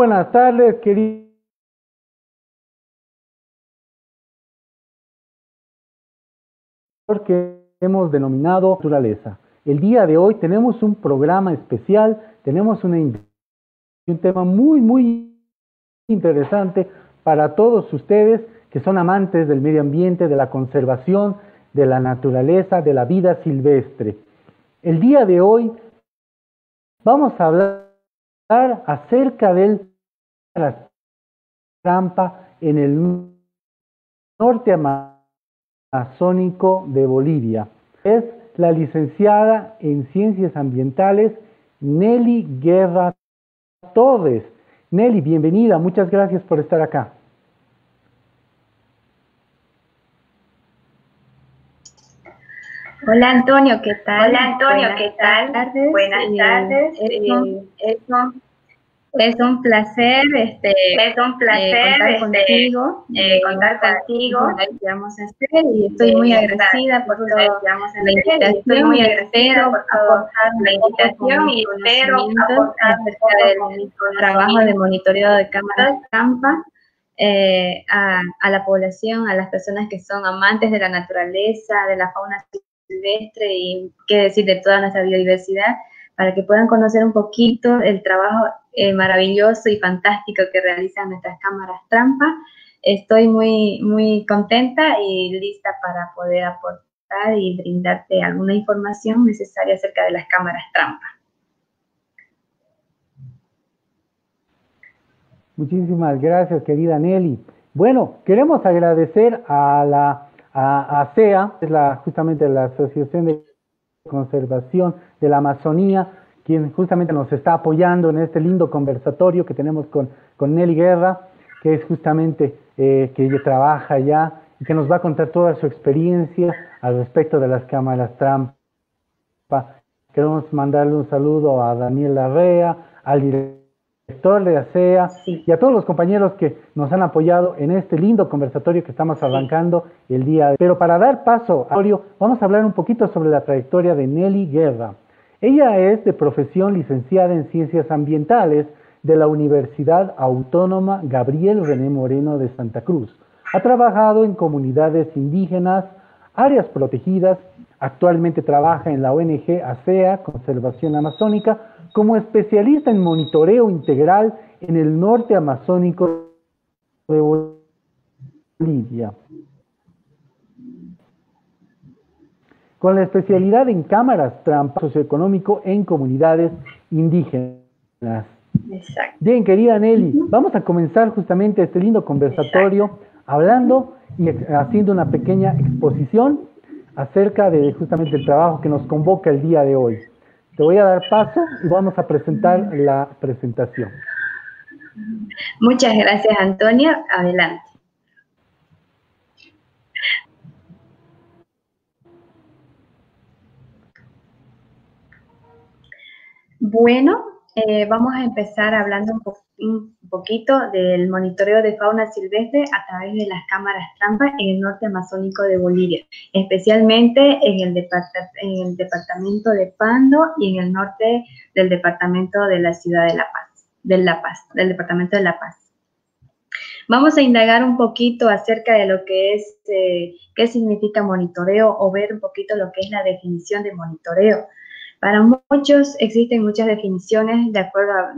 Buenas tardes, queridos. que hemos denominado naturaleza. El día de hoy tenemos un programa especial, tenemos una, un tema muy, muy interesante para todos ustedes que son amantes del medio ambiente, de la conservación, de la naturaleza, de la vida silvestre. El día de hoy vamos a hablar acerca del trampa en el norte amazónico de Bolivia. Es la licenciada en Ciencias Ambientales Nelly Guerra Torres. Nelly, bienvenida, muchas gracias por estar acá. Hola Antonio, ¿qué tal? Hola Antonio, ¿qué tal? Buenas tardes. Eh, es un placer, este, es un placer contar este, contigo, eh, contar contigo. que vamos a hacer y estoy muy agradecida por todo la invitación. Estoy muy agradecida por aportar la invitación y espero aportar acerca del trabajo de monitoreo de cámaras trampa. Eh, a, a la población, a las personas que son amantes de la naturaleza, de la fauna silvestre y qué decir de toda nuestra biodiversidad, para que puedan conocer un poquito el trabajo eh, maravilloso y fantástico que realizan nuestras cámaras trampa. Estoy muy, muy contenta y lista para poder aportar y brindarte alguna información necesaria acerca de las cámaras trampa. Muchísimas gracias, querida Nelly. Bueno, queremos agradecer a la a, ASEA, es la, justamente la Asociación de Conservación de la Amazonía, quien justamente nos está apoyando en este lindo conversatorio que tenemos con, con Nelly Guerra, que es justamente eh, que ella trabaja ya y que nos va a contar toda su experiencia al respecto de las cámaras trampa. Queremos mandarle un saludo a Daniel Larrea, al director de ASEA y a todos los compañeros que nos han apoyado en este lindo conversatorio que estamos arrancando el día de hoy. Pero para dar paso a vamos a hablar un poquito sobre la trayectoria de Nelly Guerra. Ella es de profesión licenciada en Ciencias Ambientales de la Universidad Autónoma Gabriel René Moreno de Santa Cruz. Ha trabajado en comunidades indígenas, áreas protegidas, actualmente trabaja en la ONG ASEA, Conservación Amazónica, como especialista en monitoreo integral en el norte amazónico de Bolivia. con la especialidad en cámaras trampa socioeconómico en comunidades indígenas. Exacto. Bien, querida Nelly, vamos a comenzar justamente este lindo conversatorio hablando y haciendo una pequeña exposición acerca de justamente el trabajo que nos convoca el día de hoy. Te voy a dar paso y vamos a presentar la presentación. Muchas gracias, Antonio. Adelante. Bueno, eh, vamos a empezar hablando un, poquito del monitoreo de fauna silvestre a través de las cámaras trampas en el norte amazónico de Bolivia, especialmente en el, en el departamento de Pando y en el norte del departamento de la ciudad de La Paz, de La Paz, del departamento de La Paz. Vamos a indagar un poquito acerca de lo que es, eh, qué significa monitoreo o ver un poquito lo que es la definición de monitoreo. Para muchos existen muchas definiciones de acuerdo a,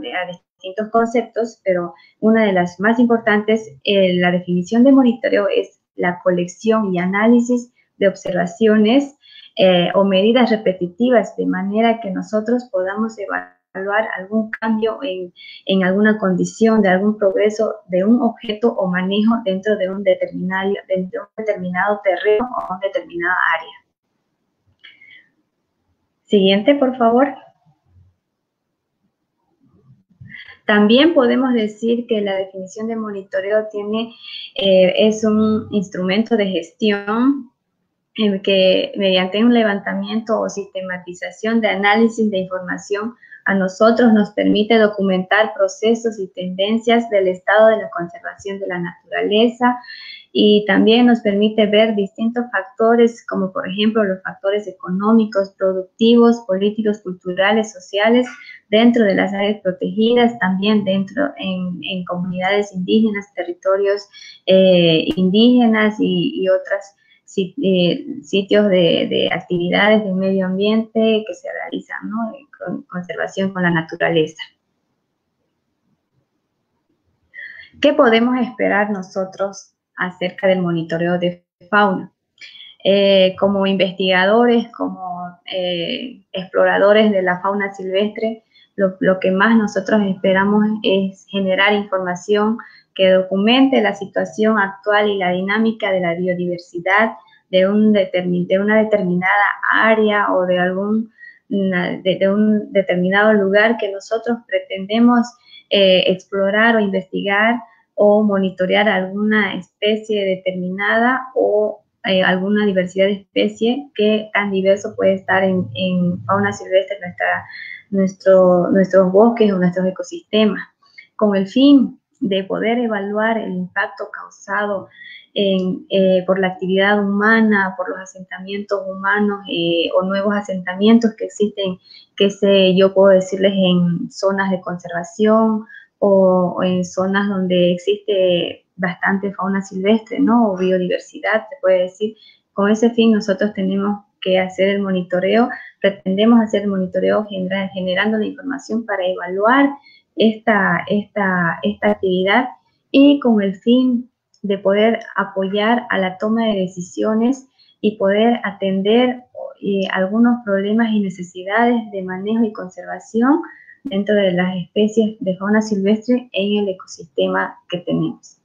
distintos conceptos, pero una de las más importantes, eh, la definición de monitoreo es la colección y análisis de observaciones eh, o medidas repetitivas de manera que nosotros podamos evaluar algún cambio en, en, alguna condición, de algún progreso de un objeto o manejo dentro de un determinado, dentro de un determinado terreno o una determinada área. Siguiente, por favor. También podemos decir que la definición de monitoreo tiene, eh, es un instrumento de gestión en que mediante un levantamiento o sistematización de análisis de información a nosotros nos permite documentar procesos y tendencias del estado de la conservación de la naturaleza, y también nos permite ver distintos factores como por ejemplo los factores económicos, productivos, políticos, culturales, sociales dentro de las áreas protegidas, también dentro en, comunidades indígenas, territorios eh, indígenas y, otros eh, sitios de, actividades de medio ambiente que se realizan, ¿no? Con conservación con la naturaleza. ¿Qué podemos esperar nosotros acerca del monitoreo de fauna. Eh, como investigadores, como eh, exploradores de la fauna silvestre, lo, que más nosotros esperamos es generar información que documente la situación actual y la dinámica de la biodiversidad de, un de una determinada área o de algún de, un determinado lugar que nosotros pretendemos eh, explorar o investigar o monitorear alguna especie determinada o eh, alguna diversidad de especie que tan diverso puede estar en, fauna silvestre en nuestro, nuestros bosques o nuestros ecosistemas, con el fin de poder evaluar el impacto causado eh, por la actividad humana, por los asentamientos humanos eh, o nuevos asentamientos que existen, que se, yo puedo decirles en zonas de conservación o, en zonas donde existe bastante fauna silvestre, ¿no? O biodiversidad, se puede decir. Con ese fin nosotros tenemos que hacer el monitoreo, pretendemos hacer el monitoreo generando la información para evaluar esta, esta, esta actividad y con el fin de poder apoyar a la toma de decisiones y poder atender eh, algunos problemas y necesidades de manejo y conservación dentro de las especies de fauna silvestre en el ecosistema que tenemos.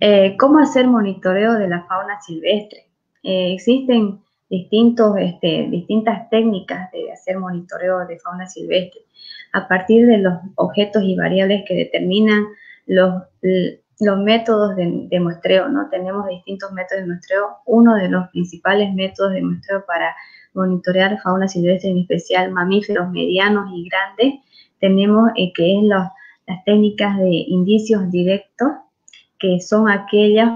Eh, ¿Cómo hacer monitoreo de la fauna silvestre? Eh, existen distintos, este, distintas técnicas de hacer monitoreo de fauna silvestre a partir de los objetos y variables que determinan los, métodos de, de, muestreo. ¿no? Tenemos distintos métodos de muestreo. Uno de los principales métodos de muestreo para monitorear fauna silvestre, en especial mamíferos medianos y grandes, tenemos eh, que es las técnicas de indicios directos, que son aquellas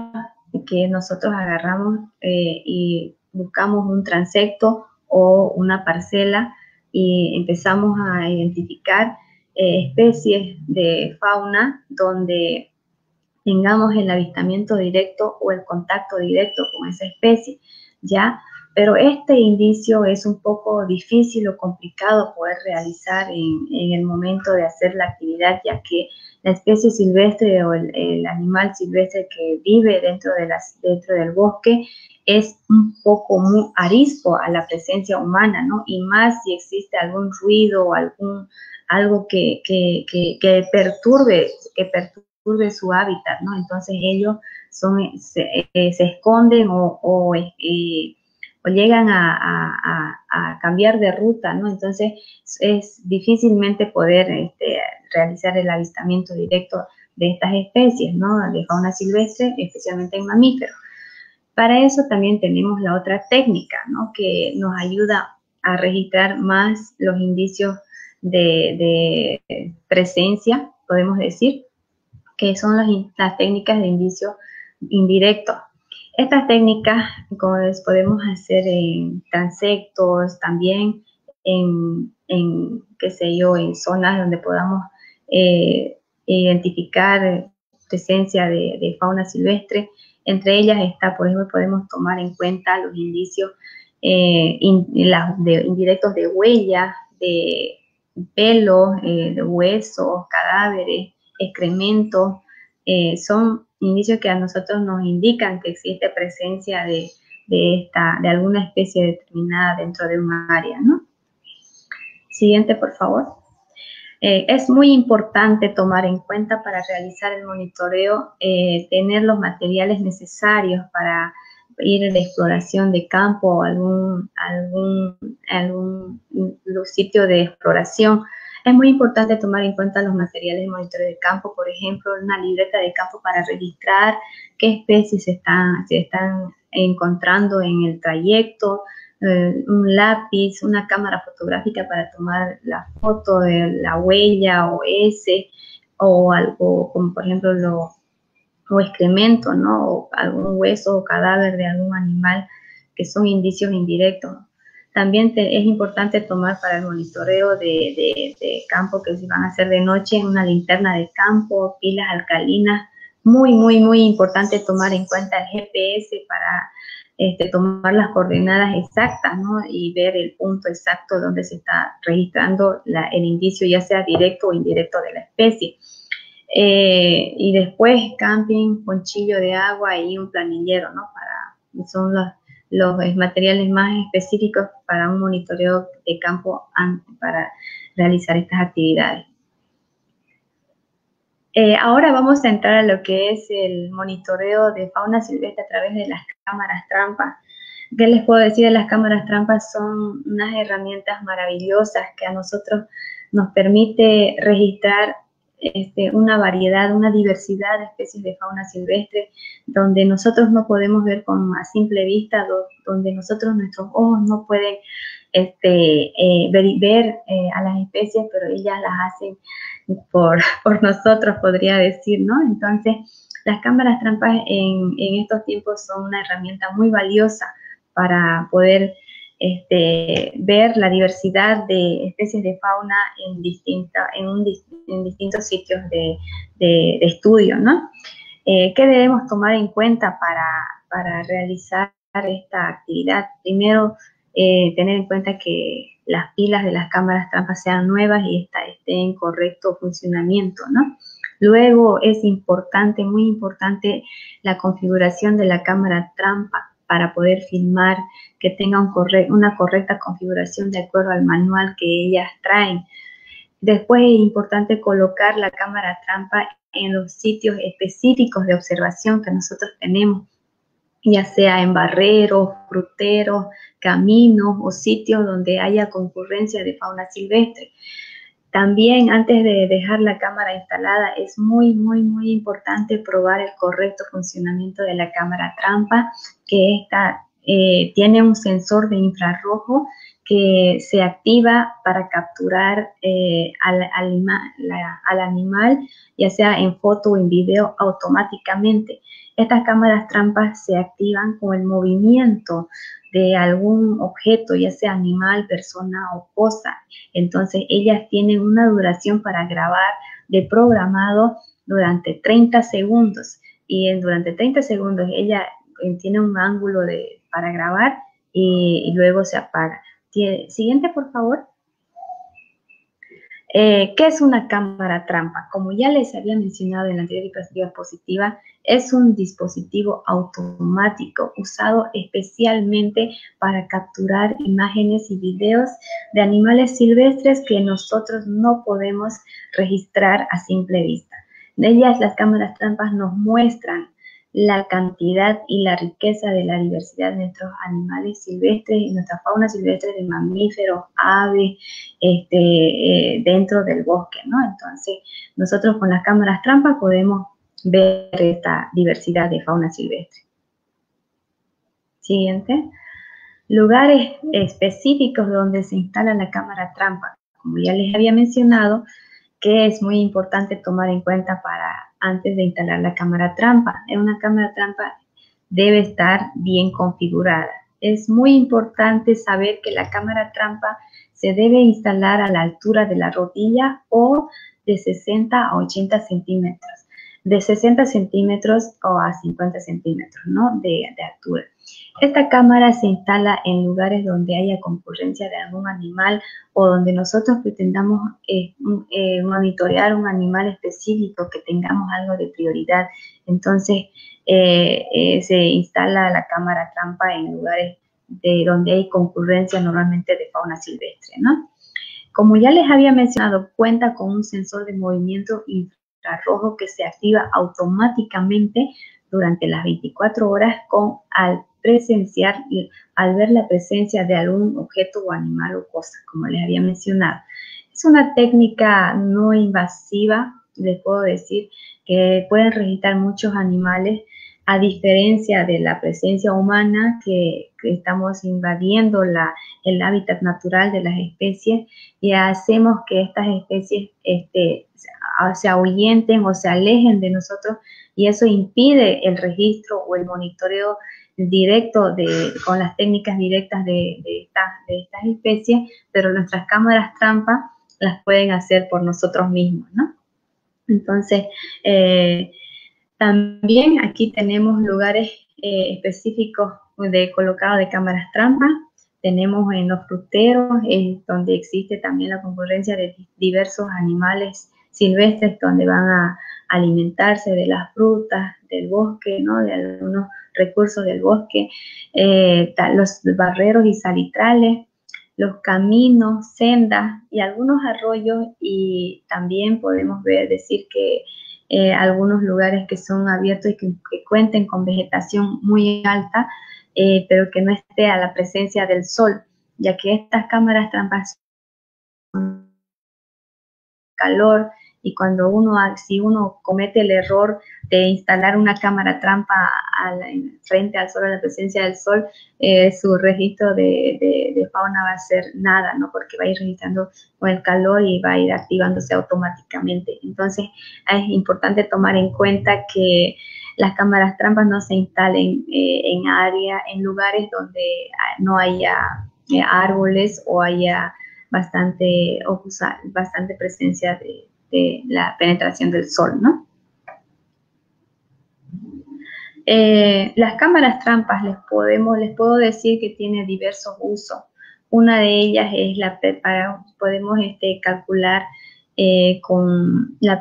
que nosotros agarramos eh, y buscamos un transecto o una parcela y empezamos a identificar eh, especies de fauna donde tengamos el avistamiento directo o el contacto directo con esa especie, ¿ya? Pero este indicio es un poco difícil o complicado poder realizar en, el momento de hacer la actividad, ya que la especie silvestre o el, animal silvestre que vive dentro, de las, dentro del bosque es un poco muy arisco a la presencia humana, ¿no? Y más si existe algún ruido o algún, algo que, que, que, perturbe, que perturbe su hábitat, ¿no? Entonces ellos son, se, eh, se esconden o, o eh, o llegan a, cambiar de ruta, ¿no? Entonces es difícilmente poder este, realizar el avistamiento directo de estas especies, ¿no? De fauna silvestre, especialmente en mamíferos. Para eso también tenemos la otra técnica, ¿no? Que nos ayuda a registrar más los indicios de, presencia, podemos decir, que son las, las técnicas de indicio indirecto. Estas técnicas, como les podemos hacer en transectos, también en, qué sé yo, en zonas donde podamos eh, identificar presencia de, fauna silvestre. Entre ellas está, por ejemplo, podemos tomar en cuenta los indicios eh, indirectos de huellas, de pelos, eh, de huesos, cadáveres, excrementos. son indicios que a nosotros nos indican que existe presencia de, esta, de alguna especie determinada dentro de un área, ¿no? Siguiente, por favor. Eh, es muy importante tomar en cuenta para realizar el monitoreo, eh, tener los materiales necesarios para ir de exploración de campo o algún, algún, algún sitio de exploración es muy importante tomar en cuenta los materiales de monitoreo de campo, por ejemplo, una libreta de campo para registrar qué especies se están, encontrando en el trayecto, eh, un lápiz, una cámara fotográfica para tomar la foto de la huella o ese, o algo como por ejemplo o excremento, ¿no? O algún hueso o cadáver de algún animal que son indicios indirectos. También es importante tomar para el monitoreo de, campo que se van a hacer de noche una linterna de campo, pilas alcalinas. Muy, muy, muy importante tomar en cuenta el GPS para este, tomar las coordenadas exactas ¿no? y ver el punto exacto donde se está registrando el indicio, ya sea directo o indirecto de la especie. Eh, y después camping, ponchillo de agua y un planillero, ¿no? Para, son los, los materiales más específicos para un monitoreo de campo para realizar estas actividades. Eh, ahora vamos a entrar a lo que es el monitoreo de fauna silvestre a través de las cámaras trampas. ¿Qué les puedo decir de las cámaras trampas? Son unas herramientas maravillosas que a nosotros nos permite registrar este, una variedad, una diversidad de especies de fauna silvestre, donde nosotros no podemos ver con a simple vista, donde nosotros nuestros ojos no pueden este, eh, ver, eh, a las especies, pero ellas las hacen por, nosotros, podría decir, ¿no? Entonces, las cámaras trampas en, en estos tiempos son una herramienta muy valiosa para poder este, ver la diversidad de especies de fauna en, distinta, en, distintos sitios de, estudio, ¿no? Eh, ¿Qué debemos tomar en cuenta para, realizar esta actividad? Primero, eh, tener en cuenta que las pilas de las cámaras trampas sean nuevas y estén en correcto funcionamiento, ¿no? Luego es importante, muy importante, la configuración de la cámara trampa para poder filmar, que tenga una correcta configuración de acuerdo al manual que ellas traen. Después es importante colocar la cámara trampa en los sitios específicos de observación que nosotros tenemos, ya sea en barreros, fruteros, caminos o sitios donde haya concurrencia de fauna silvestre. También antes de dejar la cámara instalada es muy, muy, muy importante probar el correcto funcionamiento de la cámara trampa, que esta eh, tiene un sensor de infrarrojo que se activa para capturar eh, al, al, animal, ya sea en foto o en video, automáticamente. Estas cámaras trampas se activan con el movimiento de algún objeto, ya sea animal, persona o cosa. Entonces, ellas tienen una duración para grabar de programado durante 30 segundos. Y en, durante 30 segundos ella eh, tiene un ángulo de, para grabar y, luego se apaga. Siguiente, por favor. Eh, ¿Qué es una cámara trampa? Como ya les había mencionado en la anterior diapositiva, es un dispositivo automático usado especialmente para capturar imágenes y videos de animales silvestres que nosotros no podemos registrar a simple vista. De ellas las cámaras trampas nos muestran la cantidad y la riqueza de la diversidad de nuestros animales silvestres y nuestra fauna silvestre de mamíferos, aves, este, eh, dentro del bosque, ¿no? Entonces, nosotros con las cámaras trampas podemos ver esta diversidad de fauna silvestre. Siguiente. Lugares específicos donde se instala la cámara trampa. Como ya les había mencionado, que es muy importante tomar en cuenta para antes de instalar la cámara trampa. En una cámara trampa debe estar bien configurada. Es muy importante saber que la cámara trampa se debe instalar a la altura de la rodilla o de 60 a 80 centímetros de 60 centímetros o a 50 centímetros ¿no? de, altura. Esta cámara se instala en lugares donde haya concurrencia de algún animal o donde nosotros pretendamos eh, eh, monitorear un animal específico, que tengamos algo de prioridad. Entonces, eh, se instala la cámara trampa en lugares de donde hay concurrencia normalmente de fauna silvestre. ¿no? Como ya les había mencionado, cuenta con un sensor de movimiento rojo que se activa automáticamente durante las 24 horas con al presenciar al ver la presencia de algún objeto o animal o cosa, como les había mencionado. Es una técnica no invasiva, les puedo decir, que pueden registrar muchos animales a diferencia de la presencia humana que, estamos invadiendo la, el hábitat natural de las especies y hacemos que estas especies este, se ahuyenten o se alejen de nosotros y eso impide el registro o el monitoreo directo de, con las técnicas directas de, estas especies, pero nuestras cámaras trampa las pueden hacer por nosotros mismos, ¿no? Entonces, eh, también aquí tenemos lugares eh, específicos de colocado de cámaras trampa. Tenemos en los fruteros, donde existe también la concurrencia de diversos animales silvestres donde van a alimentarse de las frutas del bosque, ¿no? de algunos recursos del bosque, eh, los barreros y salitrales, los caminos, sendas y algunos arroyos y también podemos ver, decir que eh, algunos lugares que son abiertos y que, cuenten con vegetación muy alta, eh, pero que no esté a la presencia del sol, ya que estas cámaras trampas calor y cuando uno, si uno comete el error de instalar una cámara trampa frente al sol, a la presencia del sol, eh, su registro de, fauna va a ser nada, ¿no? Porque va a ir registrando con el calor y va a ir activándose automáticamente. Entonces, es importante tomar en cuenta que las cámaras trampas no se instalen eh, en áreas, en lugares donde no haya eh, árboles o haya bastante, bastante presencia de, la penetración del sol, ¿no? Eh, las cámaras trampas les podemos, les puedo decir que tiene diversos usos. Una de ellas es la para, podemos este, calcular eh, con la,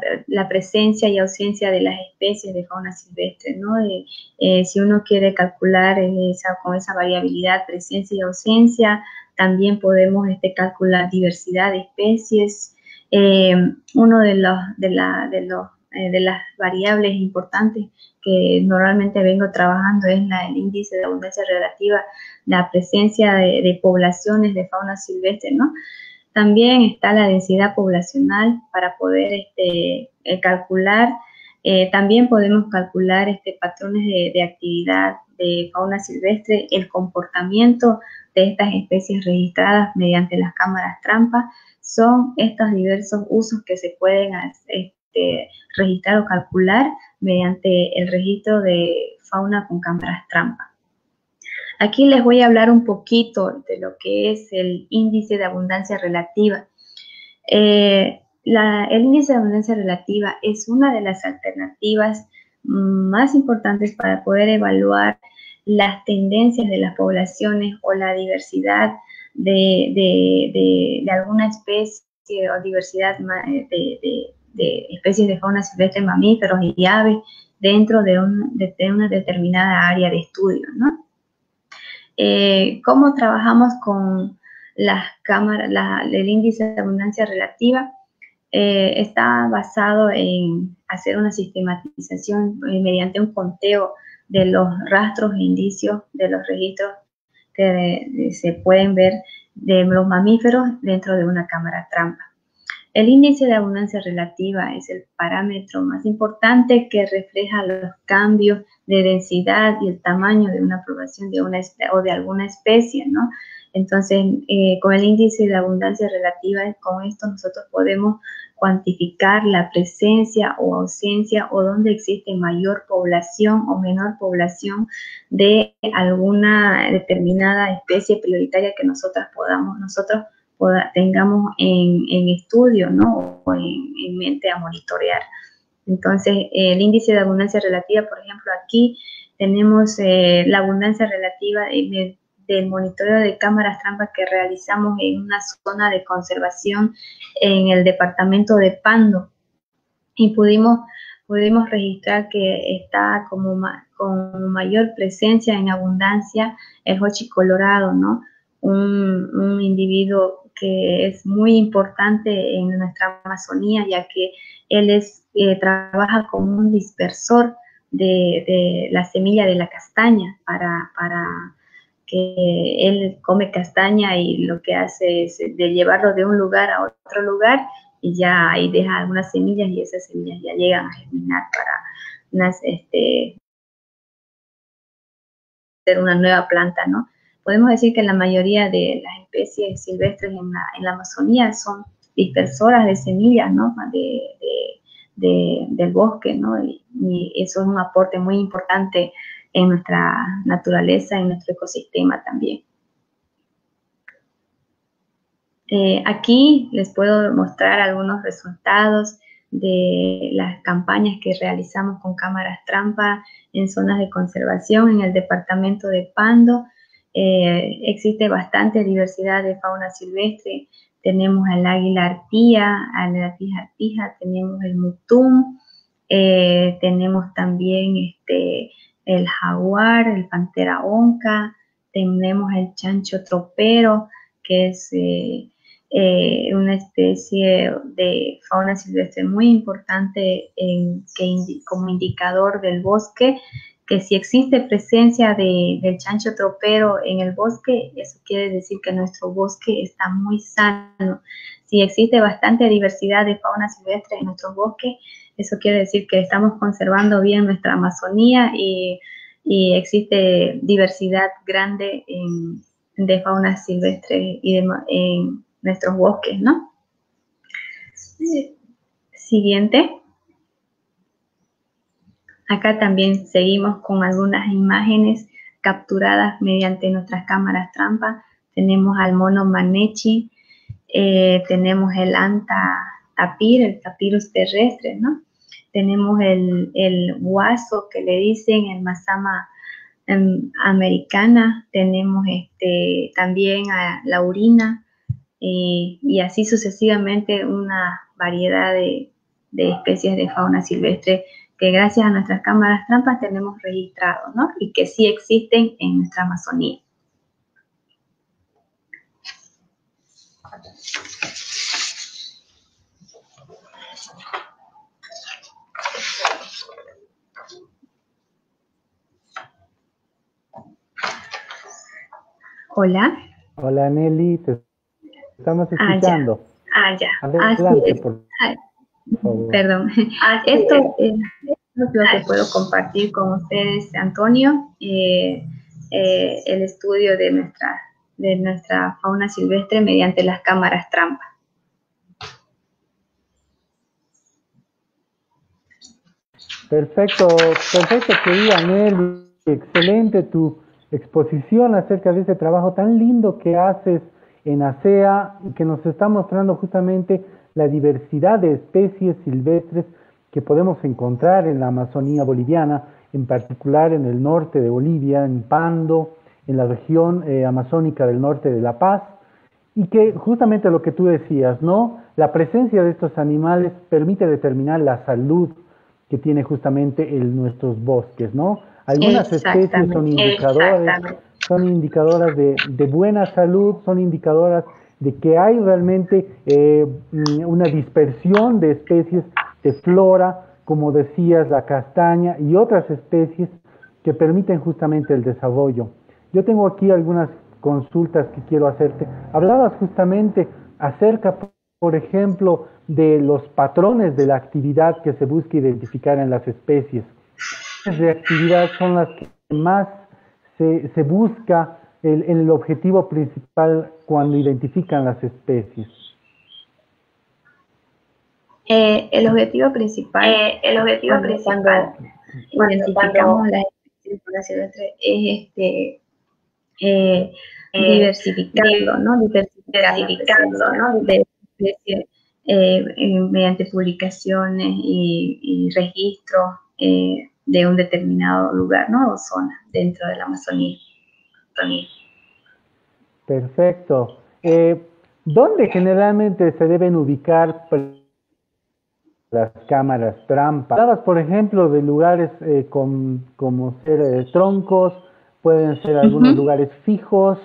presencia y ausencia de las especies de fauna silvestre, ¿no? Eh, si uno quiere calcular con esa variabilidad, presencia y ausencia, también podemos este, calcular diversidad de especies, eh, uno de, los, de, la, de, los, eh, de las variables importantes que normalmente vengo trabajando es la, el índice de abundancia relativa, la presencia de, poblaciones de fauna silvestre, ¿no? También está la densidad poblacional para poder este, eh, calcular. también podemos calcular este, patrones de, de, actividad de fauna silvestre, el comportamiento de estas especies registradas mediante las cámaras trampa son estos diversos usos que se pueden este, registrar o calcular mediante el registro de fauna con cámaras trampa. Aquí les voy a hablar un poquito de lo que es el índice de abundancia relativa. Eh, el índice de abundancia relativa es una de las alternativas más importantes para poder evaluar las tendencias de las poblaciones o la diversidad de, alguna especie o diversidad eh, de, especies de fauna silvestre, mamíferos y aves dentro de, una determinada área de estudio. ¿no? Eh, ¿Cómo trabajamos con las cámaras, el índice de abundancia relativa? Eh, está basado en hacer una sistematización mediante un conteo de los rastros e indicios de los registros que se pueden ver de los mamíferos dentro de una cámara trampa. El índice de abundancia relativa es el parámetro más importante que refleja los cambios de densidad y el tamaño de una población de una o de alguna especie, ¿no? Entonces, eh, con el índice de abundancia relativa, con esto nosotros podemos cuantificar la presencia o ausencia o donde existe mayor población o menor población de alguna determinada especie prioritaria que nosotros podamos, nosotros tengamos en, estudio, ¿no? O en, mente a monitorear. Entonces, el índice de abundancia relativa, por ejemplo, aquí tenemos eh, la abundancia relativa de del monitoreo de cámaras trampas que realizamos en una zona de conservación en el departamento de Pando y pudimos, pudimos registrar que está como con mayor presencia en abundancia el hochi colorado, ¿no? Un, un, individuo que es muy importante en nuestra Amazonía, ya que él es, eh, trabaja como un dispersor de, de, la semilla de la castaña para, para que él come castaña y lo que hace es de llevarlo de un lugar a otro lugar y ya ahí deja algunas semillas y esas semillas ya llegan a germinar para unas este, ser una nueva planta, ¿no? Podemos decir que la mayoría de las especies silvestres en la, en la Amazonía son dispersoras de semillas, ¿no? De, de, del bosque, ¿no? Y, eso es un aporte muy importante en nuestra naturaleza, en nuestro ecosistema también. Eh, aquí les puedo mostrar algunos resultados de las campañas que realizamos con cámaras trampa en zonas de conservación en el departamento de Pando. Eh, existe bastante diversidad de fauna silvestre. Tenemos el águila artía, la artija, tenemos el mutum, eh, tenemos también este, el jaguar, el pantera onca, tenemos el chancho tropero, que es eh, eh, una especie de fauna silvestre muy importante como indicador del bosque, que si existe presencia de, del chancho tropero en el bosque, eso quiere decir que nuestro bosque está muy sano. Si existe bastante diversidad de fauna silvestre en nuestro bosque, eso quiere decir que estamos conservando bien nuestra Amazonía y, y existe diversidad grande en, de fauna silvestre y de, en, nuestros bosques, ¿no? Siguiente. Acá también seguimos con algunas imágenes capturadas mediante nuestras cámaras trampa. Tenemos al mono manechi, eh, tenemos el anta tapir, el tapirus terrestre, ¿no? Tenemos el, el guaso que le dicen, el masama em, americana, tenemos este, también a la urina, y así sucesivamente una variedad de, especies de fauna silvestre que gracias a nuestras cámaras trampas tenemos registrados ¿no? y que sí existen en nuestra Amazonía. Hola. Hola Nelly, Estamos escuchando. Ah, ya. Ah, Adelante, por favor. Perdón. Esto es, lo que puedo compartir con ustedes, Antonio, eh, eh, el estudio de nuestra, de nuestra fauna silvestre mediante las cámaras trampa. Perfecto, perfecto, querida Nelly. Excelente tu exposición acerca de ese trabajo tan lindo que haces en ASEA que nos está mostrando justamente la diversidad de especies silvestres que podemos encontrar en la Amazonía boliviana, en particular en el norte de Bolivia, en Pando, en la región eh, amazónica del norte de La Paz, y que justamente lo que tú decías, ¿no? La presencia de estos animales permite determinar la salud que tiene justamente nuestros bosques, ¿no? Algunas especies son indicadores son indicadoras de, buena salud, son indicadoras de que hay realmente eh, una dispersión de especies de flora, como decías, la castaña y otras especies que permiten justamente el desarrollo. Yo tengo aquí algunas consultas que quiero hacerte. Hablabas justamente acerca, por ejemplo, de los patrones de la actividad que se busca identificar en las especies. Las de actividad son las que más se, se busca el, el, objetivo principal cuando identifican las especies? Eh, el objetivo principal, eh, el objetivo principal cuando, identificamos las especies es este, eh, diversificarlo, ¿no? Diversificarlo, ¿no? De especies, mediante publicaciones y, y registros de un determinado lugar, ¿no? O zona dentro de la Amazonía. Perfecto. Eh, ¿Dónde generalmente se deben ubicar las cámaras trampa? Hablabas, por ejemplo, de lugares eh, con, como ser eh, troncos, pueden ser algunos lugares fijos.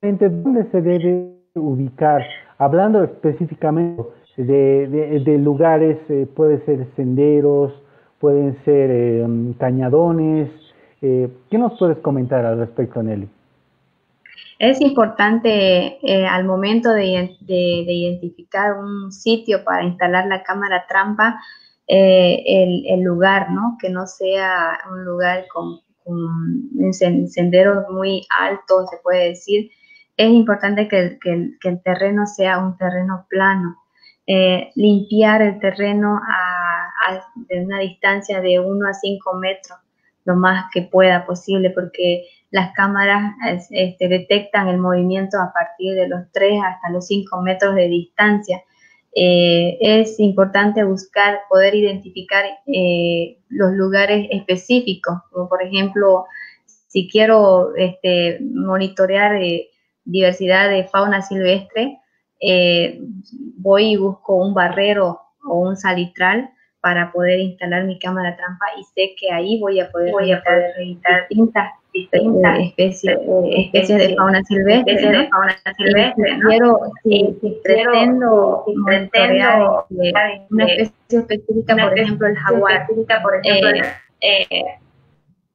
¿Dónde se debe ubicar? Hablando específicamente de, de lugares, puede ser senderos, pueden ser eh, cañadones. Eh, ¿Qué nos puedes comentar al respecto, Nelly? Es importante eh, al momento de, identificar un sitio para instalar la cámara trampa, el, lugar, ¿no? Que no sea un lugar con, con senderos muy altos, se puede decir, es importante que, el terreno sea un terreno plano. Eh, limpiar el terreno a, de una distancia de 1 a 5 metros, lo más que pueda posible, porque las cámaras este, detectan el movimiento a partir de los 3 hasta los 5 metros de distancia. Eh, es importante buscar, poder identificar eh, los lugares específicos, como por ejemplo, si quiero este, monitorear eh, diversidad de fauna silvestre, voy y busco un barrero o un salitral para poder instalar mi cámara trampa y sé que ahí voy a poder, voy a poder distintas distintas especies, especies de fauna silvestre, especies de fauna silvestre, ¿no? Quiero, si, si pretendo, si pretendo este, una especie específica, por ejemplo el jaguar, por ejemplo,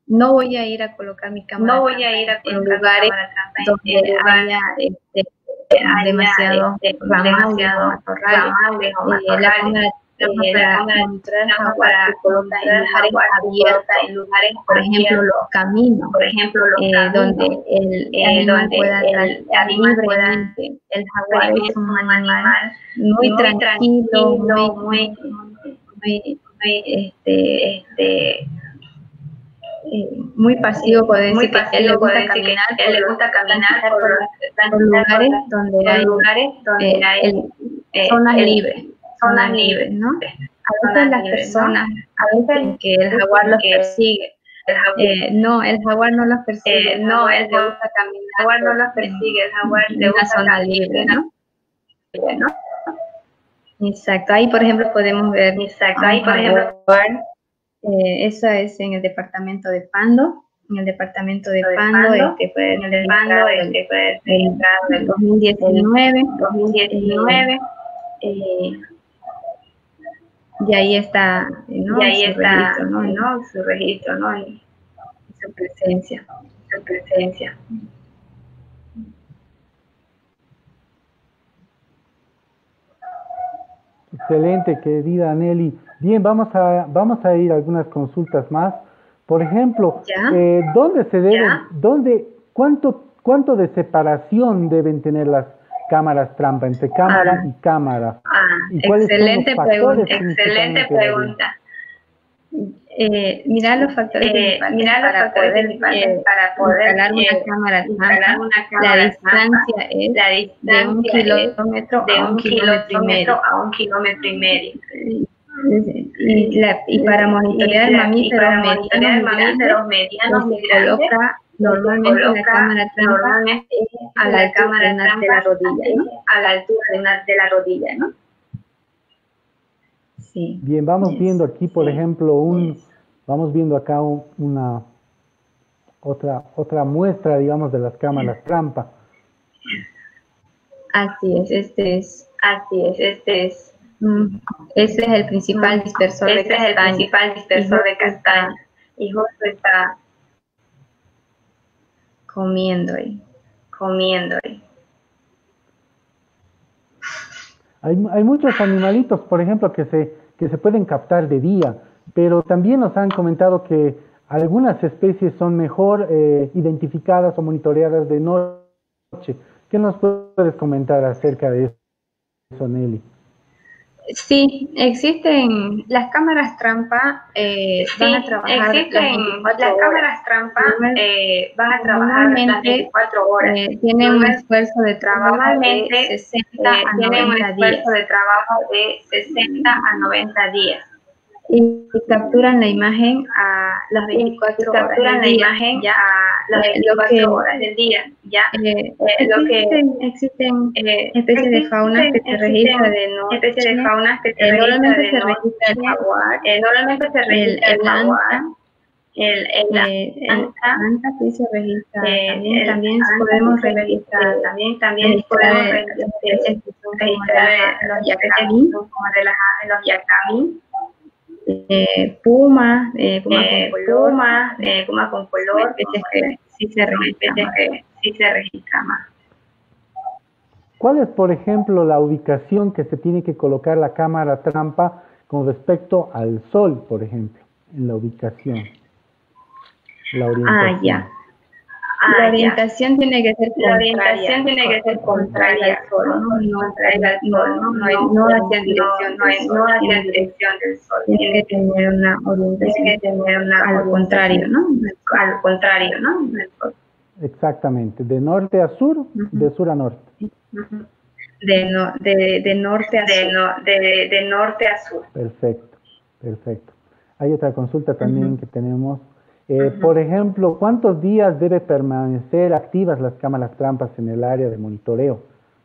no voy a ir a colocar mi cámara no voy a ir a en lugares donde haya este, demasiado demasiado para lugares abiertos, por ejemplo los caminos, por ejemplo los donde el, eh, animal pueda libremente. El jaguar es un animal muy, tranquilo, muy, muy, este, este muy pasivo, puede decir que él le gusta caminar, él le gusta caminar por, lugares donde hay, lugares donde hay zonas libres zonas libres, ¿no? A veces las personas, a veces que el jaguar los persigue. Eh, no, el jaguar no los persigue. Eh, no, el jaguar, no los persigue, el jaguar de una zona libre, ¿no? ¿no? Exacto, ahí por ejemplo podemos ver. Exacto, ahí por ejemplo. Eh, esa es en el departamento de Pando. En el departamento de, Pando, este fue en el de Pando, este fue el 2019. 2019. Eh, y ahí está, ¿no? Y ahí su está, registro, ¿no? ¿no? Su registro, ¿no? Y su presencia, su presencia. Excelente, querida Nelly. Bien, vamos a, vamos a ir a algunas consultas más. Por ejemplo, eh, ¿dónde se deben, dónde, cuánto, cuánto de separación deben tener las cámaras trampa, entre cámara ah. y cámara. Ah, excelente pregunta. Excelente pregunta. Eh, mirar los factores eh, mirar los para, factores poder, eh, para poder instalar una eh, cámara trampa, una cámara la distancia es la distancia de un kilómetro de a un kilómetro y medio. a un kilómetro y medio. Y, la, y para monitorear mamíferos medianos, medianos, se coloca Normalmente la cámara trampa a la, cámara de la rodilla, ¿no? A la altura de, una, de la rodilla, ¿no? Sí. Bien, vamos viendo aquí, por ejemplo, un, vamos viendo acá una otra otra muestra, digamos, de las cámaras trampa. Así es, este es, así es, este es, mm, este es el principal dispersor este de castaña. es el principal dispersor de castaña. Y justo está comiendo ahí, comiendo ahí. Hay, hay muchos animalitos, por ejemplo, que se, que se pueden captar de día, pero también nos han comentado que algunas especies son mejor eh, identificadas o monitoreadas de noche. ¿Qué nos puedes comentar acerca de eso, Nelly? Sí, existen las cámaras trampa, eh, van a trabajar existen las, cámaras trampa, eh, van a trabajar las 24 horas. Eh, tienen un esfuerzo de trabajo de 60 a 90 tienen un esfuerzo días. de trabajo de 60 a 90 días y capturan la imagen a las 24 horas capturan la día, imagen ya a las eh, 24 lo que- horas del día ya Eh, Eh, lo que- existen, existen eh, especies de fauna que se existen registran de noche. especies de fauna que se Eh, normalmente registran se de registra el jaguar, Eh, normalmente se registra el, el jaguar, el, el, eh, el anta, anta sí se registra. eh, también el también anta podemos registrar, registra, también también podemos eh, registrar de los yacamí, como de las de los yacamí, eh, puma, eh, puma eh, con color, puma, eh, puma con color, que sí se especies que sí se registra más. ¿Cuál es, por ejemplo, la ubicación que se tiene que colocar la cámara trampa con respecto al sol, por ejemplo, en la ubicación? La orientación. Ah, ya. Ah, la orientación tiene que ser la orientación tiene que ser contraria al sol, no, no contraria al sol, no, no, no hacia dirección, no, no hacia dirección del sol. Tiene que tener una orientación, tiene que tener una al contrario, ¿no? Al contrario, ¿no? Exactamente, de norte a sur, de sur a norte. De, no, de, de norte a de, no, de, de norte a sur. Perfecto, perfecto. Hay otra consulta también que tenemos eh, por ejemplo, ¿cuántos días debe permanecer activas las cámaras trampas en el área de monitoreo?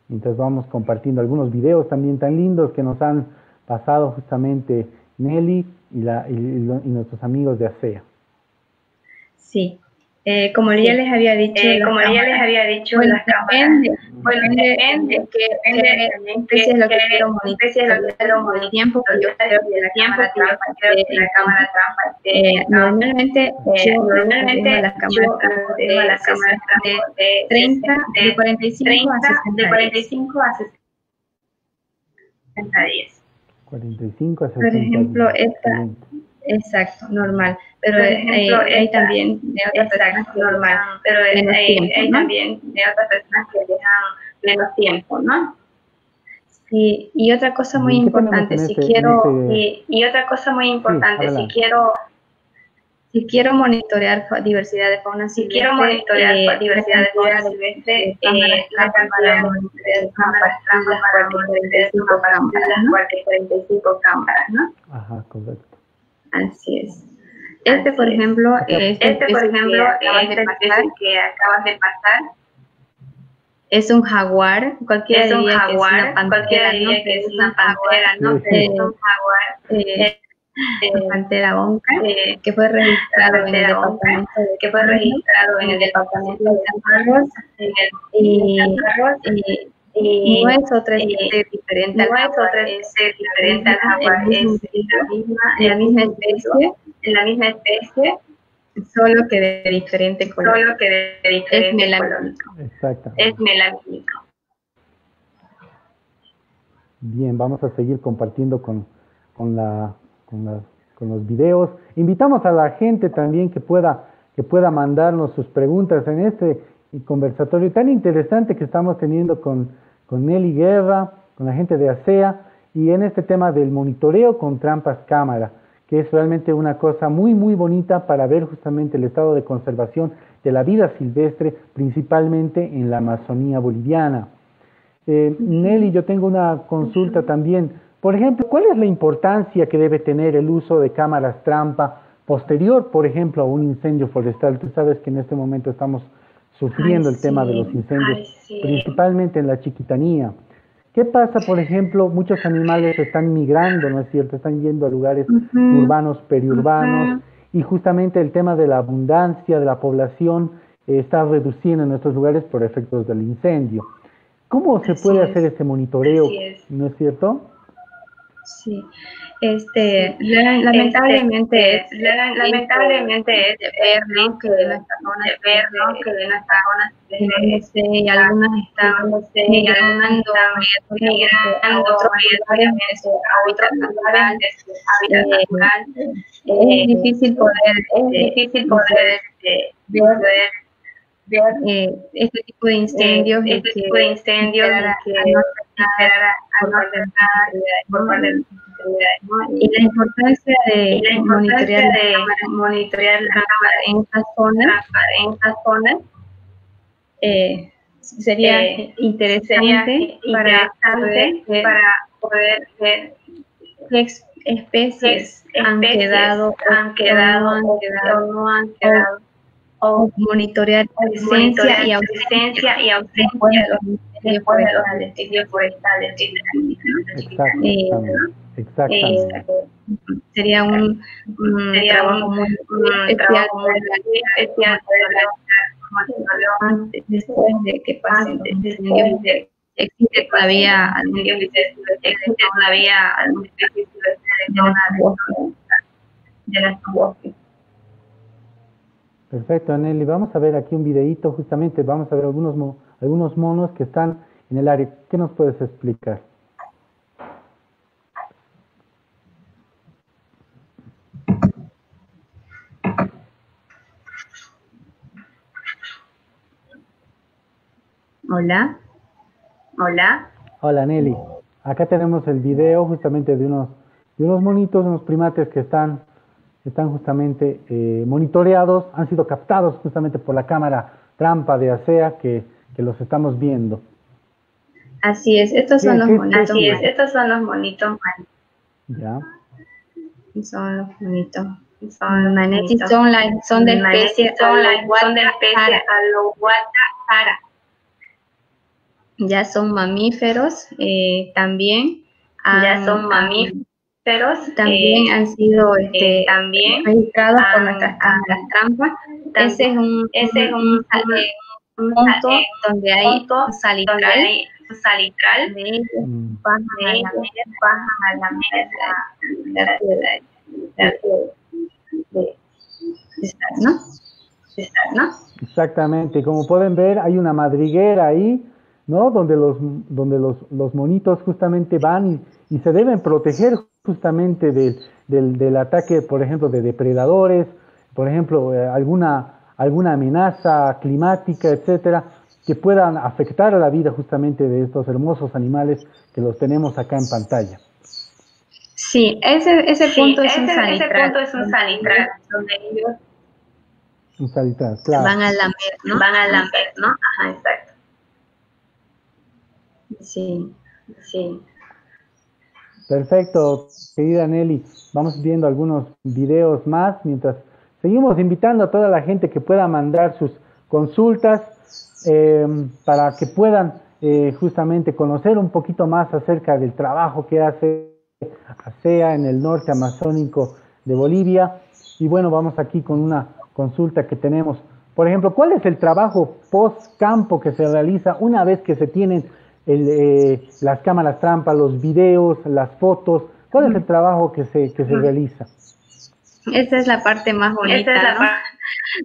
Mientras vamos compartiendo algunos videos también tan lindos que nos han pasado justamente Nelly y, y nuestros amigos de ASEA. Sí, eh, como ya les había dicho, eh, como ya les había dicho, bueno, las depende, bueno, depende, que depende lo que quiero monitorear, el tiempo que yo creo que la cámara trampa, la cámara trampa, eh, normalmente, eh, normalmente las cámaras de las cámaras de 30, de 45 a 60 de 45 a 60 días. 45 a 60 Por ejemplo, esta, exacto, normal pero hay también de otras personas que normal, pero hay, también de otras personas que dejan menos tiempo, ¿no? Sí, y otra cosa muy importante, si quiero, y, y, otra cosa muy importante, si quiero si quiero monitorear diversidad de fauna si quiero monitorear eh, diversidad de fauna silvestre, eh, la cantidad de cámaras para monitorear 45 cámaras, ¿no? Ajá, correcto. Así es. Este, por ejemplo, este, este por ejemplo, este que acabas de pasar, es un jaguar, cualquiera es un diría jaguar, que es una pantera, ¿no? Que es una pantera, ¿no? Es un jaguar, eh, eh, pantera onca, eh, que fue registrado en el departamento de, que fue registrado en el departamento de San Carlos, y, y y no es otra especie diferente no es otra especie diferente al es la misma, la misma especie, la misma especie, solo que de diferente color. Solo que de diferente es melamínico. Exacto. Es melamínico. Bien, vamos a seguir compartiendo con, con, la, con, la, con los videos. Invitamos a la gente también que pueda, que pueda mandarnos sus preguntas en este conversatorio tan interesante que estamos teniendo con, con Nelly Guerra, con la gente de ASEA y en este tema del monitoreo con trampas cámara, que es realmente una cosa muy, muy bonita para ver justamente el estado de conservación de la vida silvestre, principalmente en la Amazonía boliviana. Eh, Nelly, yo tengo una consulta también. Por ejemplo, ¿cuál es la importancia que debe tener el uso de cámaras trampa posterior, por ejemplo, a un incendio forestal? Tú sabes que en este momento estamos sufriendo el tema de los incendios, principalmente en la chiquitanía. ¿Qué pasa, por ejemplo? Muchos animales están migrando, ¿no es cierto? Están yendo a lugares urbanos, periurbanos, y justamente el tema de la abundancia de la población eh, está reduciendo en estos lugares por efectos del incendio. ¿Cómo se puede hacer ese monitoreo? ¿No es cierto? Sí. Este, lamentablemente, este, lamentablemente es ver, ¿no? Que de nuestra zona, ver, ¿no? Que de nuestra zona, y algunas están migrando, migrando a otros lugares, a lugares, es difícil poder, es difícil poder ver eh, este tipo de incendios este tipo de incendios que a no por parte de y la importancia de la monitorear, de monitorear la cámara. en estas zonas, en estas zonas eh, sería, eh, interesante, para, poder, para poder ver qué especies, han quedado, han quedado, o no han quedado, o monitorear presencia y ausencia y ausencia de los forestales. Exactamente. Exactamente. sería un, un sería trabajo un, muy, especial, después de que pasen de existe todavía existe todavía de nuestro bosque. Perfecto, Aneli. Vamos a ver aquí un videíto justamente, vamos a ver algunos, mo algunos monos que están en el área. ¿Qué nos puedes explicar? Hola. Hola. Hola, Nelly. Acá tenemos el video justamente de unos, de unos monitos, unos primates que están están justamente eh, monitoreados, han sido captados justamente por la cámara trampa de ASEA que, que los estamos viendo. Así es, estos son los monitos. Así es, estos son los monitos. Ya. Son los monitos. Son manetis, son, la, son de especie, son, la, son de especie Ya son mamíferos eh, también. ya son mamíferos. También eh, han sido este, eh, también registrados por nuestras cámaras trampas. Ese es un, ese es un, un, punto donde hay salitral. Donde hay salitral de ellos Mm. bajan a la bajan a la mesa. Exactamente, como pueden ver hay una madriguera ahí, ¿no? Donde los, donde los, los monitos justamente van y, y se deben proteger justamente del, del, del, ataque, por ejemplo, de depredadores, por ejemplo, eh, alguna, alguna amenaza climática, etcétera, que puedan afectar a la vida justamente de estos hermosos animales que los tenemos acá en pantalla. Sí, ese, ese punto Sí, es un ese, punto es un salitral, donde ellos Un salitral, claro. Van a lamer, ¿no? van a lamber, ¿no? Ajá, exacto. Sí. Sí. Perfecto, querida Nelly. Vamos viendo algunos videos más mientras seguimos invitando a toda la gente que pueda mandar sus consultas eh, para que puedan eh, justamente conocer un poquito más acerca del trabajo que hace ASEA en el norte amazónico de Bolivia. Y bueno, vamos aquí con una consulta que tenemos. Por ejemplo, ¿cuál es el trabajo post-campo que se realiza una vez que se tienen el, eh, las cámaras trampa, los videos, las fotos? ¿Cuál es el trabajo que se, que se realiza? Esa es la parte más bonita, Esa es la ¿no? parte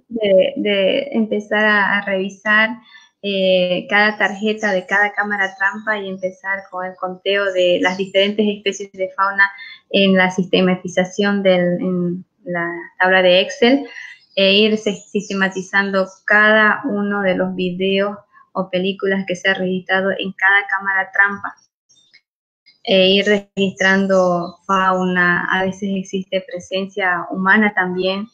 de, de empezar a, a revisar eh, cada tarjeta de cada cámara trampa y empezar con el conteo de las diferentes especies de fauna en la sistematización del, en la tabla de Excel e ir sis- sistematizando cada uno de los videos o películas que se ha registrado en cada cámara trampa e ir registrando fauna, a veces existe presencia humana también,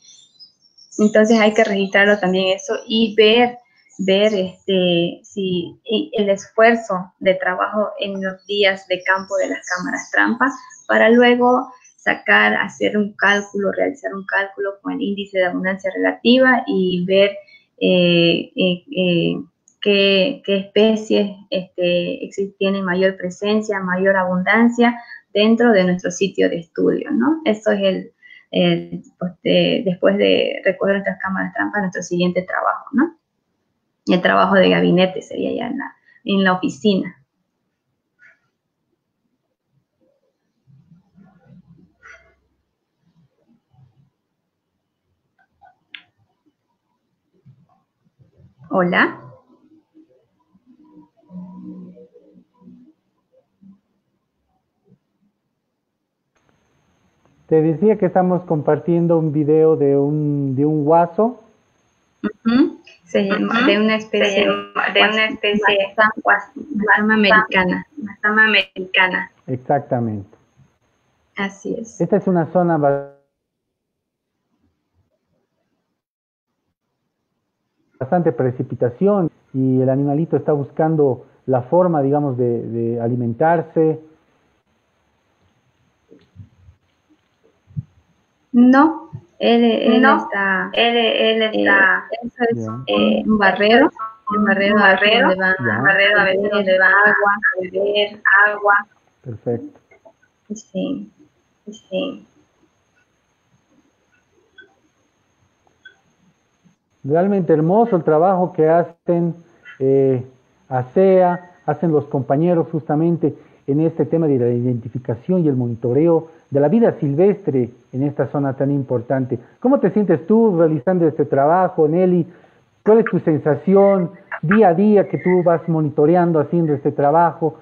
entonces hay que registrarlo también eso y ver, ver este, si el esfuerzo de trabajo en los días de campo de las cámaras trampas para luego sacar, hacer un cálculo, realizar un cálculo con el índice de abundancia relativa y ver eh, eh, eh, qué, especies este, tienen mayor presencia, mayor abundancia dentro de nuestro sitio de estudio, ¿no? Eso es el, pues, de- después de recoger nuestras cámaras trampas, nuestro siguiente trabajo, ¿no? El trabajo de gabinete sería ya en la oficina. Hola. Te decía que estamos compartiendo un video de un, de un guaso. Se llama- de una Se especie llama- de una especie Guasama americana. Guasama americana. Exactamente. Así es. Esta es una zona ba- bastante precipitación y el animalito está buscando la forma, digamos, de, de alimentarse. No, él, él No. está. Él, él eh, está eso es eh, un barrero. Un barrero, un barrero, donde un barrero a veces donde va agua. a beber agua. Perfecto. Sí. Sí. Realmente hermoso el trabajo que hacen eh, ASEA, hacen los compañeros justamente en este tema de la identificación y el monitoreo de la vida silvestre en esta zona tan importante. ¿Cómo te sientes tú realizando este trabajo, Nelly? ¿Cuál es tu sensación día a día que tú vas monitoreando, haciendo este trabajo?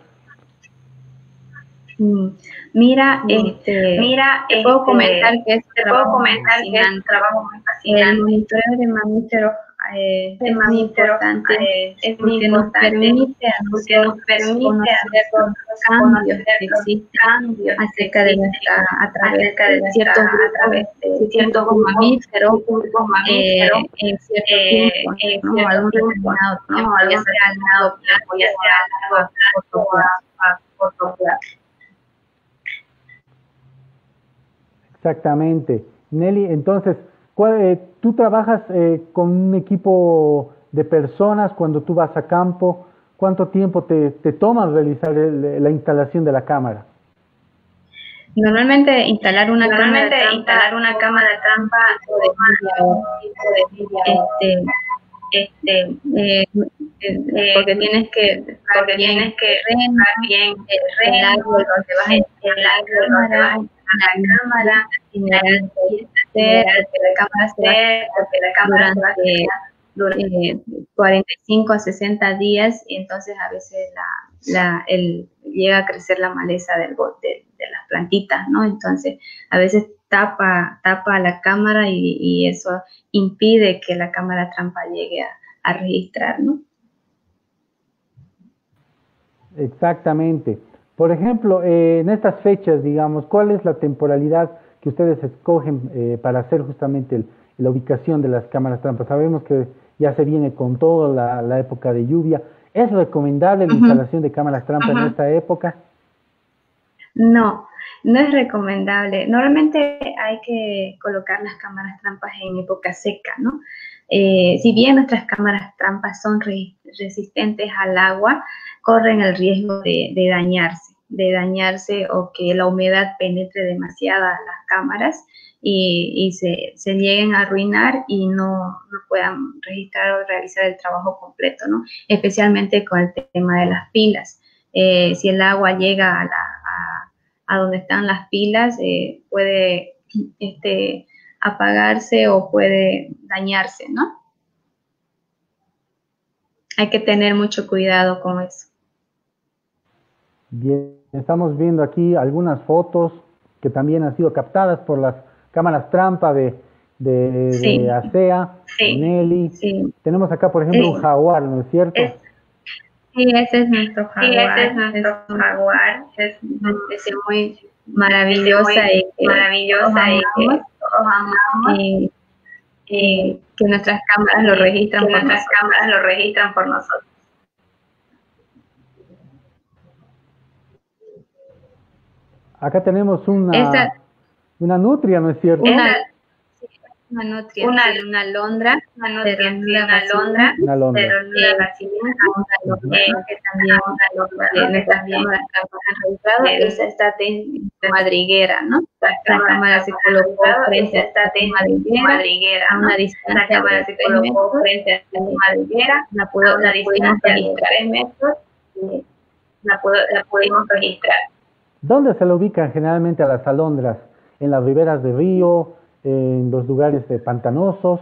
Mm, Mira, este, Mira, te puedo este, comentar que este te puedo trabajo comentar que es un trabajo muy El fascinante. monitoreo de mamíferos eh, es muy importante, eh, es muy importante permite a porque nos permite conocer los cambios que existen acerca de nuestra, a través de ciertos grupos, de ciertos mamíferos, eh, en cierto tiempo, ¿no? algún determinado tiempo, ya sea al lado plazo, ya sea al plazo corto plazo. Exactamente. Nelly, entonces, eh, ¿tú trabajas eh, con un equipo de personas cuando tú vas a campo? ¿Cuánto tiempo te, te toma realizar la instalación de la cámara? Normalmente instalar una Normalmente cámara de instalar una cámara de trampa este, este, eh, eh, porque tienes que porque tienes que bien el árbol donde vas a el árbol donde vas a la cámara, la cámara se cámara durante, 45 a 60 días y entonces a veces la, la, el, llega a crecer la maleza del de las plantitas, ¿no? Entonces a veces tapa, tapa la cámara y, y eso impide que la cámara trampa llegue a, a registrar, ¿no? Exactamente. Por ejemplo, eh, en estas fechas, digamos, ¿cuál es la temporalidad que ustedes escogen eh, para hacer justamente la ubicación de las cámaras trampas? Sabemos que ya se viene con toda la, época de lluvia. ¿Es recomendable la instalación de cámaras trampas en esta época? No, no es recomendable. Normalmente hay que colocar las cámaras trampas en época seca, ¿no? Eh, si bien nuestras cámaras trampas son resistentes al agua, corren el riesgo de dañarse de dañarse o que la humedad penetre demasiado a las cámaras y, se, se, lleguen a arruinar y no, puedan registrar o realizar el trabajo completo, ¿no? Especialmente con el tema de las pilas. Eh, si el agua llega a, la, a, donde están las pilas, eh, puede este, apagarse o puede dañarse, ¿no? Hay que tener mucho cuidado con eso. Bien, estamos viendo aquí algunas fotos que también han sido captadas por las cámaras trampa de, de, ASEA, Nelly. Tenemos acá, por ejemplo, un jaguar, ¿no es cierto? sí, ese es nuestro jaguar. Sí, ese es nuestro jaguar. Es, es muy maravillosa y que maravillosa y que amamos. Y, que nuestras cámaras lo registran por nuestras cámaras lo registran por nosotros. Acá tenemos una, una nutria, ¿no es cierto? Una, una nutria, una, una alondra, una nutria, una alondra, una alondra, pero una vacilina, una alondra, que también una alondra, también registrado, esa está en madriguera, ¿no? La cámara se colocó frente a esta madriguera, a una distancia la cámara se colocó frente a esta madriguera, la puedo, la distancia de 3 metros, la, puedo, la pudimos registrar. ¿Dónde se lo ubican generalmente a las alondras? ¿En las riberas de río? ¿En los lugares pantanosos?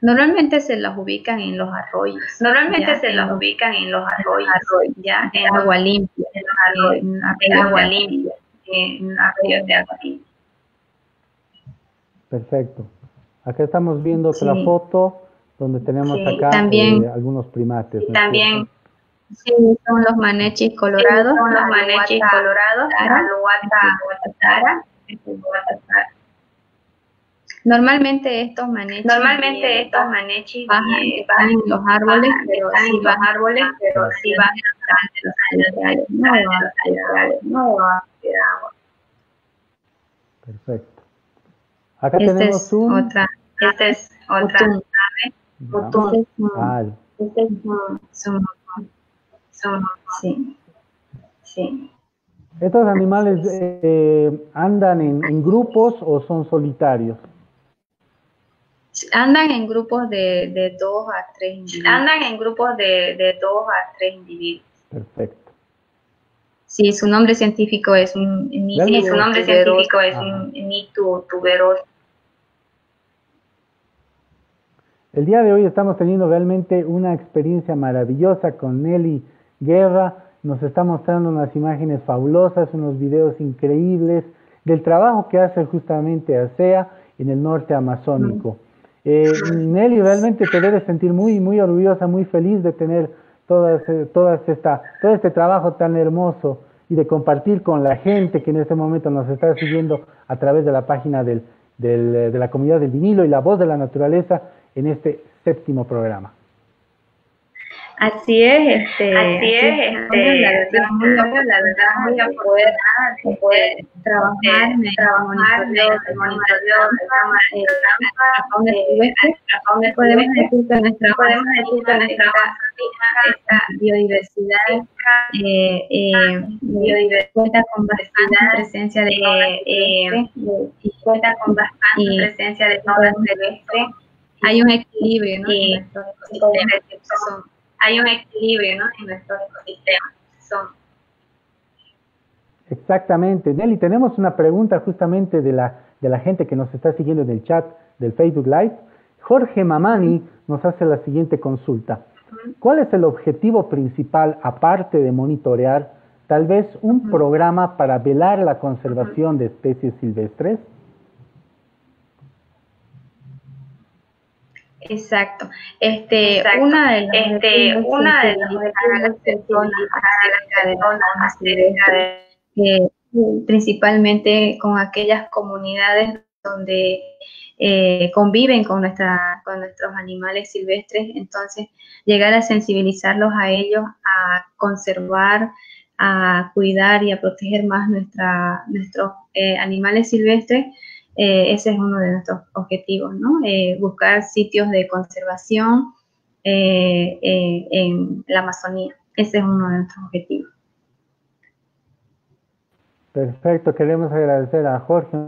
Normalmente se las ubican en los arroyos. Normalmente se las ubican en los arroyos, ya en agua limpia, en, agua limpia, en arroyos de agua limpia. Perfecto. Acá estamos viendo la foto donde tenemos acá eh, algunos primates. También Sí, son los manechis colorados. son los manechis colorados, Normalmente estos manechis Normalmente estos manechis van, en los árboles, pero sí van árboles, pero sí van los no Perfecto. Acá tenemos un otra, esta es otra ave, Este es un Sí, sí. ¿Estos animales eh, andan en, grupos o son solitarios? Andan en grupos de, de dos a tres individuos. Andan en grupos de, de dos a tres individuos. Perfecto. Sí, su nombre científico es un sí, su nombre científico es un nitu tuberoso. El día de hoy estamos teniendo realmente una experiencia maravillosa con Nelly Guerra nos está mostrando unas imágenes fabulosas, unos videos increíbles del trabajo que hace justamente ASEA en el norte amazónico. Eh, Nelly, realmente te debes sentir muy, muy orgullosa, muy feliz de tener toda, toda esta, todo este trabajo tan hermoso y de compartir con la gente que en este momento nos está siguiendo a través de la página del, del, de la comunidad del vinilo y la voz de la naturaleza en este séptimo programa. Así es, este, así es, este, la verdad, muy la verdad, muy poder, poder trabajar, trabajar, el monitoreo de podemos decir que nuestra, podemos decir que nuestra esta biodiversidad, eh, eh, biodiversidad cuenta con bastante presencia de eh, y cuenta con bastante presencia de todo el celeste. Hay un equilibrio, ¿no? Hay un equilibrio ¿no? en nuestros ecosistemas. Son. Exactamente. Nelly, tenemos una pregunta justamente de la, de la gente que nos está siguiendo en el chat del Facebook Live. Jorge Mamani nos hace la siguiente consulta. ¿Cuál es el objetivo principal, aparte de monitorear, tal vez un programa para velar la conservación de especies silvestres? Exacto. Este, una de las este, una de las de principalmente con aquellas comunidades donde eh, conviven con nuestra, con nuestros animales silvestres, entonces llegar a sensibilizarlos a ellos, a conservar, a cuidar y a proteger más nuestra, nuestros eh, animales silvestres eh, ese es uno de nuestros objetivos, ¿no? Eh, buscar sitios de conservación eh, en la Amazonía. Ese es uno de nuestros objetivos. Perfecto, queremos agradecer a Jorge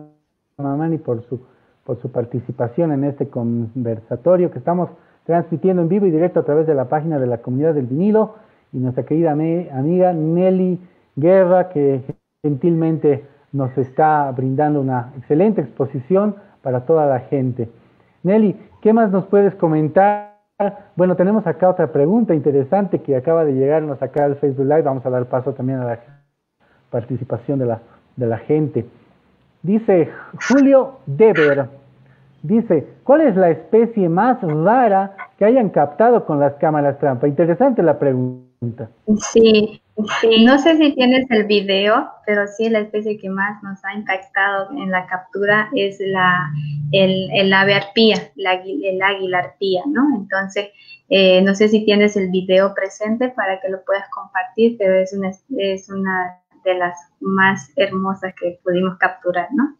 Mamani por su, por su participación en este conversatorio que estamos transmitiendo en vivo y directo a través de la página de la comunidad del vinilo y nuestra querida amiga Nelly Guerra que gentilmente nos está brindando una excelente exposición para toda la gente. Nelly, ¿qué más nos puedes comentar? Bueno, tenemos acá otra pregunta interesante que acaba de llegarnos acá al Facebook Live. Vamos a dar paso también a la participación de la, de la gente. Dice Julio Deber, dice, ¿cuál es la especie más rara que hayan captado con las cámaras trampa? Interesante la pregunta. Sí, no sé si tienes el video, pero sí la especie que más nos ha impactado en la captura es la, el, ave arpía, el águila arpía, ¿no? Entonces, eh, no sé si tienes el video presente para que lo puedas compartir, pero es una, es una de las más hermosas que pudimos capturar, ¿no?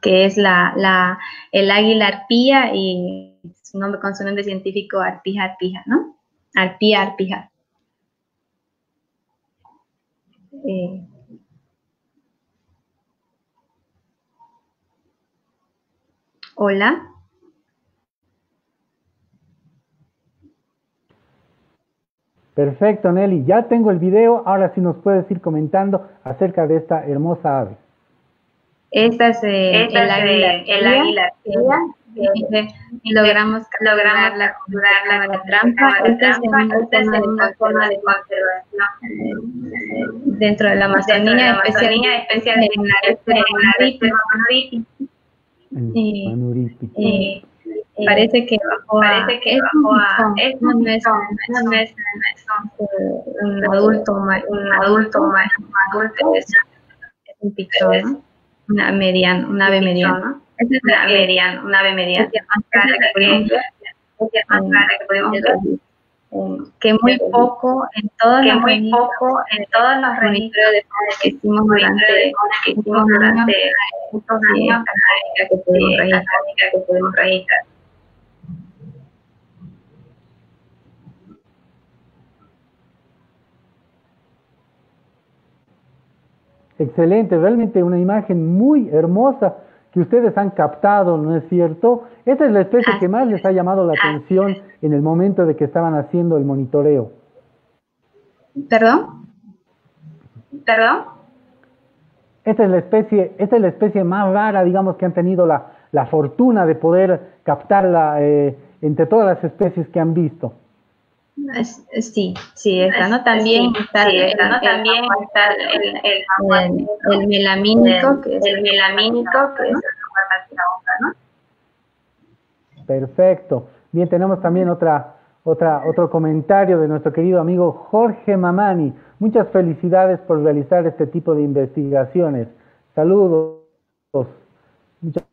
Que es la, la, el águila arpía y su nombre con su nombre científico arpija arpija, ¿no? Arpía arpija. Eh, hola. Perfecto, Nelly. Ya tengo el video. Ahora sí nos puedes ir comentando acerca de esta hermosa ave. Esta es, eh, el, águila, el águila y logramos logramos la capturar la trampa. Esta es una forma de conservación dentro de la Amazonía, especialmente en la. Parece que bajó parece que bajó a es no es un adulto un adulto más adulto es un pichón una mediana una ave mediana es una mediana una ave mediana más cara que podemos ver. que muy poco en todos que los muy poco en todos los registros de que hicimos durante que hicimos durante estos años. que registrar. que podemos registrar. Excelente, realmente una imagen muy hermosa que ustedes han captado, ¿no es cierto? Esta es la especie que más les ha llamado la atención en el momento de que estaban haciendo el monitoreo. ¿Perdón? ¿Perdón? Esta es la especie, esta es la especie más rara, digamos, que han tenido la, la fortuna de poder captarla eh, entre todas las especies que han visto. Sí, sí, está, ¿no? También está, el, también está el, el, melamínico, que es el melamínico, que es ¿no? Perfecto. Bien, tenemos también otra, otra, otro comentario de nuestro querido amigo Jorge Mamani. Muchas felicidades por realizar este tipo de investigaciones. Saludos. Muchas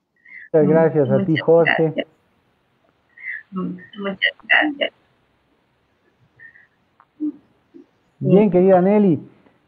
gracias a ti, Jorge. Muchas gracias. Bien, querida Nelly.